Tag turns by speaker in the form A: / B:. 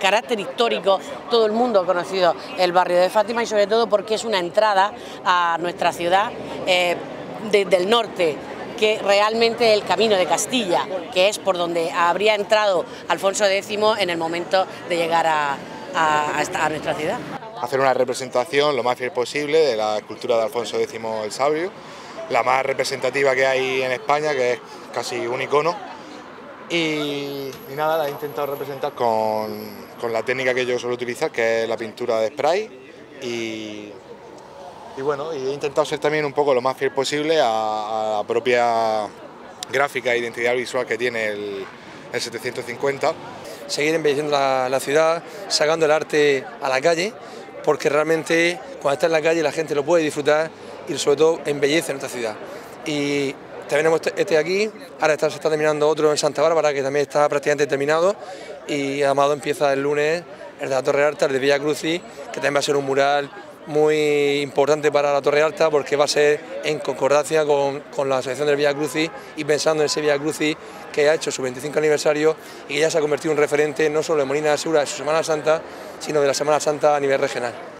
A: carácter histórico, todo el mundo ha conocido el barrio de Fátima y sobre todo porque es una entrada a nuestra ciudad eh, desde el norte, que realmente el camino de Castilla, que es por donde habría entrado Alfonso X en el momento de llegar a, a, nuestra ciudad.
B: Hacer una representación lo más fiel posible de la escultura de Alfonso X el Sabio, la más representativa que hay en España, que es casi un icono. Y, nada, la he intentado representar con, la técnica que yo suelo utilizar, que es la pintura de spray. Y, bueno, he intentado ser también un poco lo más fiel posible a, la propia gráfica e identidad visual que tiene el, 750.
C: Seguir embelleciendo la, la ciudad, sacando el arte a la calle, porque realmente cuando está en la calle la gente lo puede disfrutar y sobre todo embellece nuestra ciudad. Y tenemos este, este aquí, ahora se está terminando otro en Santa Bárbara que también está prácticamente terminado y Amado empieza el lunes el de la Torre Alta, el de Villa Crucis, que también va a ser un mural muy importante para la Torre Alta porque va a ser en concordancia con, la Asociación del Villa Crucis y pensando en ese Villa Crucis que ha hecho su 25 aniversario y que ya se ha convertido en un referente no solo de Molina de Segura de su Semana Santa, sino de la Semana Santa a nivel regional.